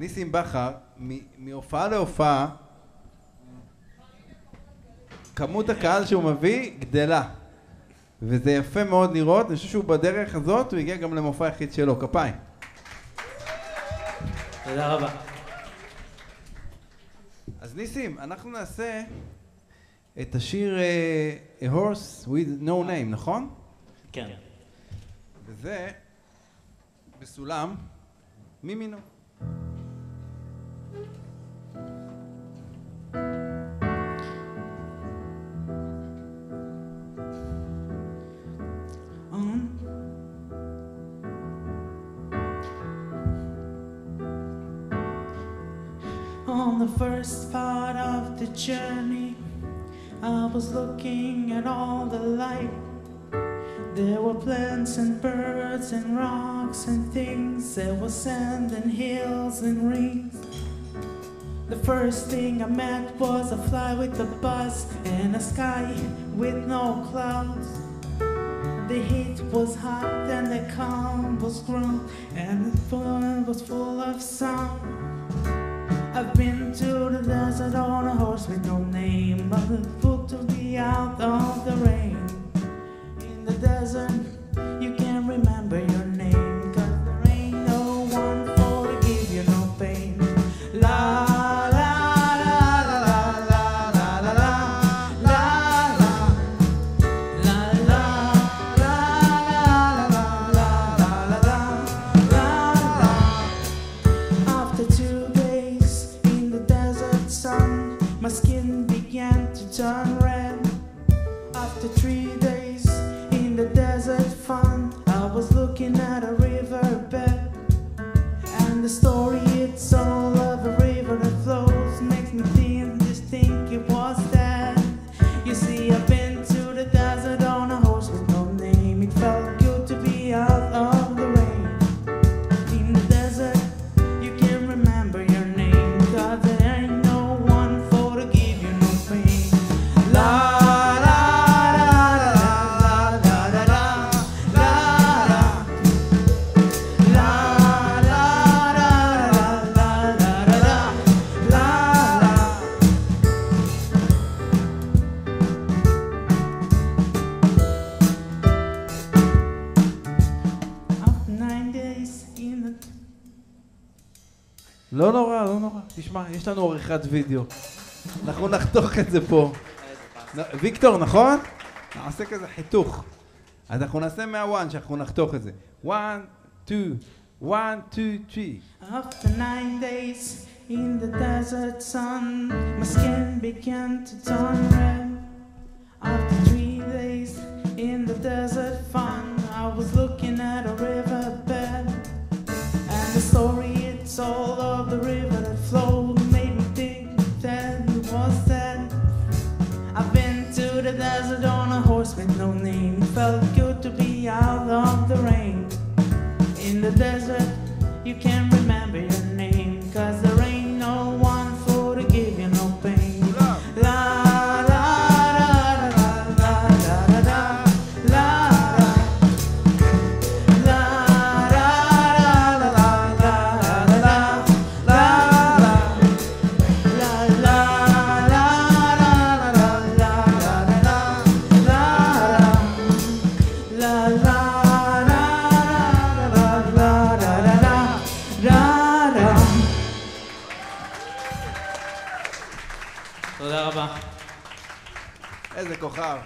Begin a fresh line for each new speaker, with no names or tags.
ניסים בכר, מהופעה להופעה, כמות הקהל שהוא מביא גדלה. וזה יפה מאוד לראות, אני חושב שהוא בדרך הזאת, הוא הגיע גם למופע היחיד שלו, כפיים.
תודה רבה.
אז ניסים, אנחנו נעשה את השיר uh, A Horse with No Name, נכון?
כן.
וזה בסולם מי
On the first part of the journey, I was looking at all the light. There were plants and birds and rocks and things. There was sand and hills and rings. The first thing I met was a fly with a buzz and a sky with no clouds. The heat was hot and the calm was grown and the world was full of sound. I've been to the desert on a horse with no name, my skin began to turn red. After three days in the desert fun, I was looking at a
לא נורא, לא נורא. תשמע, יש לנו עריכת וידאו. אנחנו נחתוך את זה פה. ויקטור, נכון? נעשה כזה חיתוך. אז אנחנו נעשה מהוואן שאנחנו נחתוך את זה. two, three.
After nine days in the desert sun, my skin began to turn red. On a horse with no name. Felt good to be out of the rain. In the desert, you can't
תודה רבה.
איזה כוכב.